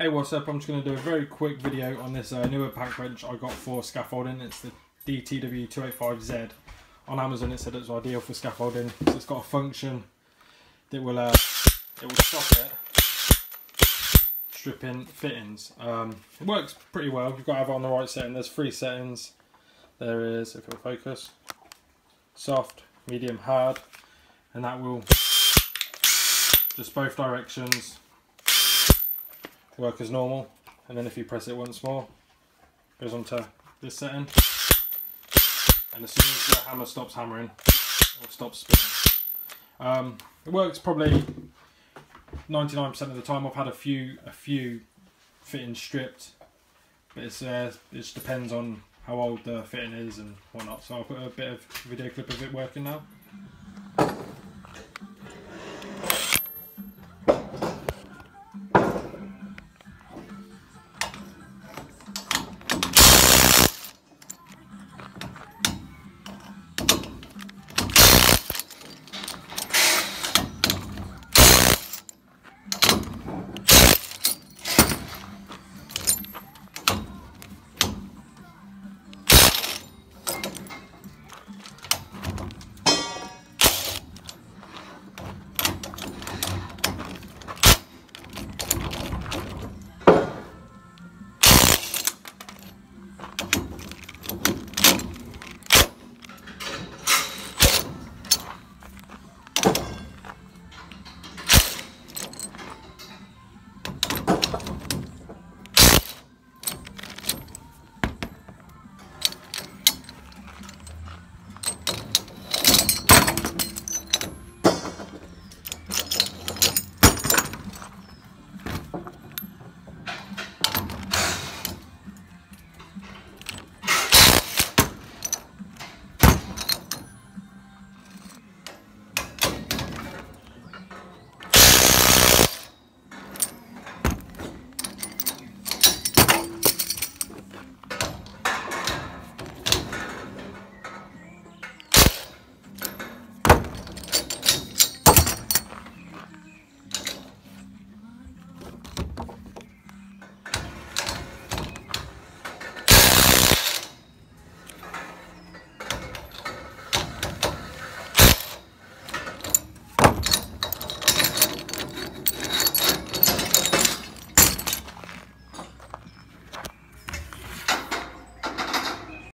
Hey what's up, I'm just going to do a very quick video on this uh, new impact wrench I got for scaffolding. It's the DTW285Z. On Amazon it said it's ideal for scaffolding. So it's got a function that will uh, it will stop it stripping fittings. Um, it works pretty well, you've got to have it on the right setting. There's three settings. There is, if it'll focus, soft, medium, hard, and that will just both directions work as normal and then if you press it once more it goes on to this setting and as soon as the hammer stops hammering it will stop spinning. Um, it works probably 99% of the time. I've had a few a few fittings stripped but it's, uh, it just depends on how old the fitting is and whatnot so I'll put a bit of video clip of it working now.